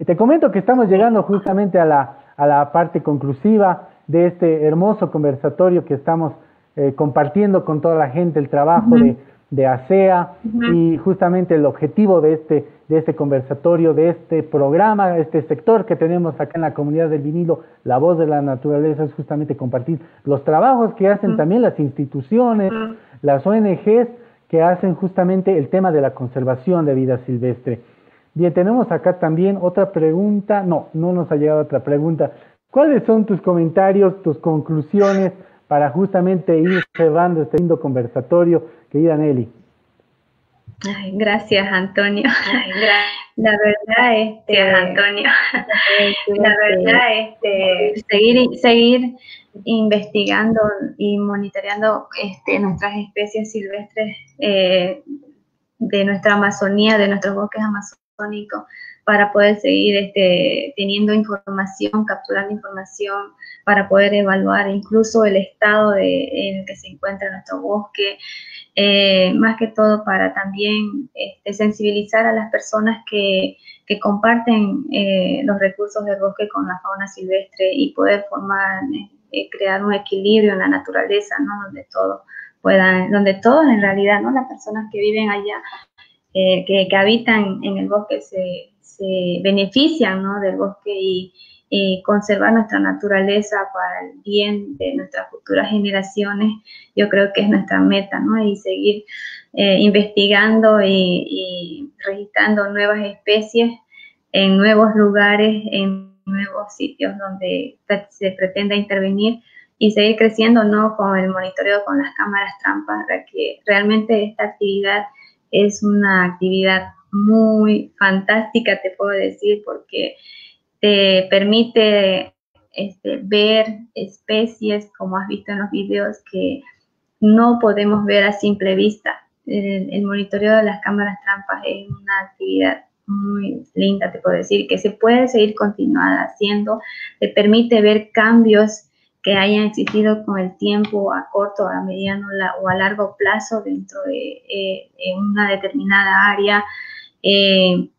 Te comento que estamos llegando justamente a la, a la parte conclusiva de este hermoso conversatorio que estamos eh, compartiendo con toda la gente, el trabajo de, de, ASEA y justamente el objetivo de este, de este conversatorio, de este programa, este sector que tenemos acá en la comunidad del vinilo, la voz de la naturaleza, es justamente compartir los trabajos que hacen también las instituciones, las ONGs que hacen justamente el tema de la conservación de vida silvestre. Bien, tenemos acá también otra pregunta. No, no nos ha llegado otra pregunta. ¿Cuáles son tus comentarios, tus conclusiones para justamente ir cerrando este lindo conversatorio, querida Nelly? gracias, Antonio. la verdad, este, Antonio. la verdad, este, seguir, seguir investigando y monitoreando este, nuestras especies silvestres eh, de nuestra Amazonía, de nuestros bosques amazónicos, para poder seguir este, teniendo información, capturando información, para poder evaluar incluso el estado en el que se encuentra nuestro bosque, eh, más que todo para también este, sensibilizar a las personas que, comparten eh, los recursos del bosque con la fauna silvestre y poder formar, eh, crear un equilibrio en la naturaleza. Donde todo puedan, donde todos en realidad, ¿no? Las personas que viven allá, que, habitan en el bosque se, se benefician ¿no? del bosque y, conservar nuestra naturaleza para el bien de nuestras futuras generaciones, yo creo que es nuestra meta, ¿no? Y seguir eh, investigando y, registrando nuevas especies en nuevos lugares, en nuevos sitios donde se pretenda intervenir y seguir creciendo, ¿no? Con el monitoreo con las cámaras trampas, para que realmente esta actividad es una actividad muy fantástica, te puedo decir, porque te permite este, ver especies, como has visto en los videos, que no podemos ver a simple vista. El, monitoreo de las cámaras trampas es una actividad muy linda, te puedo decir, que se puede seguir continuada haciendo, te permite ver cambios que hayan existido con el tiempo a corto, a mediano o a largo plazo dentro de eh, una determinada área, eh,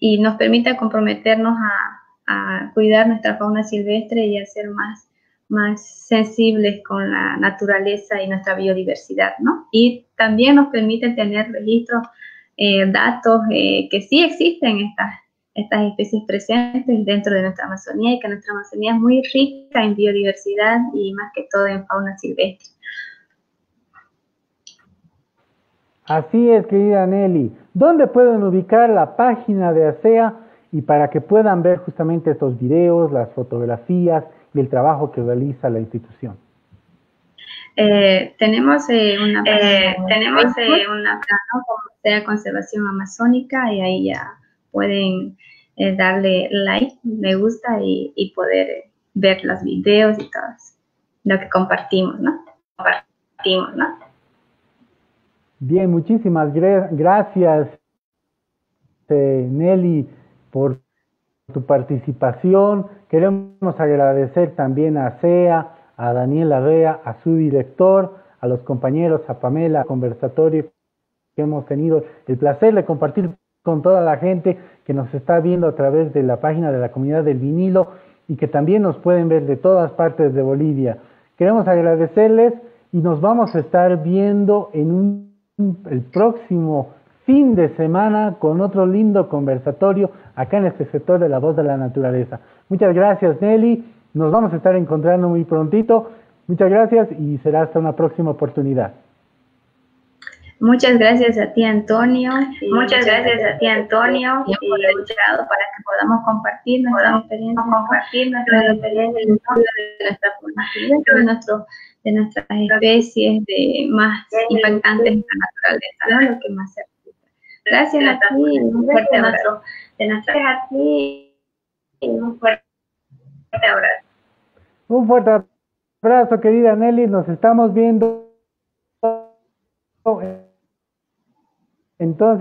y nos permita comprometernos a, cuidar nuestra fauna silvestre y a ser más, más sensibles con la naturaleza y nuestra biodiversidad, ¿no? Y también nos permite tener registros, eh, datos eh, que sí existen estas, estas especies presentes dentro de nuestra Amazonía y que nuestra Amazonía es muy rica en biodiversidad y más que todo en fauna silvestre. Así es, querida Nelly. ¿Dónde pueden ubicar la página de ASEA y para que puedan ver justamente estos videos, las fotografías y el trabajo que realiza la institución? Eh, tenemos eh, una eh, tenemos una como sea Conservación Amazónica y ahí ya pueden darle like, me gusta y, poder ver los videos y todo lo que compartimos, ¿no? Compartimos, ¿no? Bien, muchísimas gracias, eh, Nelly, por tu participación. Queremos agradecer también a SEA, a Daniel Arrea, a su director, a los compañeros, a Pamela, conversatorio que hemos tenido el placer de compartir con toda la gente que nos está viendo a través de la página de la comunidad del vinilo y que también nos pueden ver de todas partes de Bolivia. Queremos agradecerles y nos vamos a estar viendo en un el próximo fin de semana con otro lindo conversatorio acá en este sector de la voz de la naturaleza. Muchas gracias Nelly, nos vamos a estar encontrando muy prontito. Muchas gracias y será hasta una próxima oportunidad. Muchas gracias a ti, Antonio. Muchas gracias a ti, Antonio, y por el para que podamos compartir nuestra experiencia, compartir nuestra experiencia de nuestra formación, de nuestro de nuestras especies de más impactantes en la naturaleza, ¿no? Lo que más se Gracias a ti, un fuerte abrazo. De nuestras a ti, un fuerte abrazo. Un fuerte abrazo, querida Nelly. Nos estamos viendo entonces